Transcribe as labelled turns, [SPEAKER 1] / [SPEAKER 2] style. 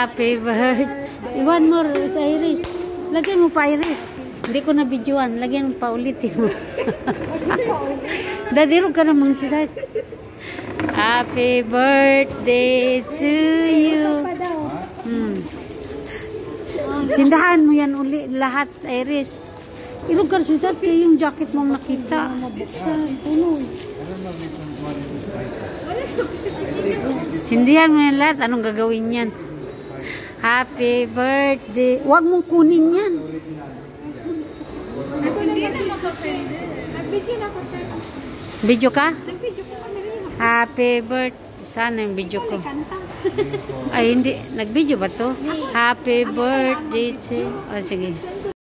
[SPEAKER 1] Happy birthday. One more sa Iris. Lagyan mo pa Iris. Hindi ko na videoan. Lagyan mo pa ulitin mo. Dadiro ka namang sila. Happy birthday to you. Hmm. Sindahan mo yan uli lahat, Iris. Ilugar sila kayo yung jacket mong nakita. Sindihan mo yan lahat. Anong gagawin yan? Happy birthday. Huwag mong kunin yan.
[SPEAKER 2] Hindi na makapwede. Nag-video na ako, sir.
[SPEAKER 1] Video ka?
[SPEAKER 2] Nag-video ko kami rin.
[SPEAKER 1] Happy birthday. Sana yung video ko. Ay, hindi. Nag-video ba to? Happy birthday to... Oh, sige.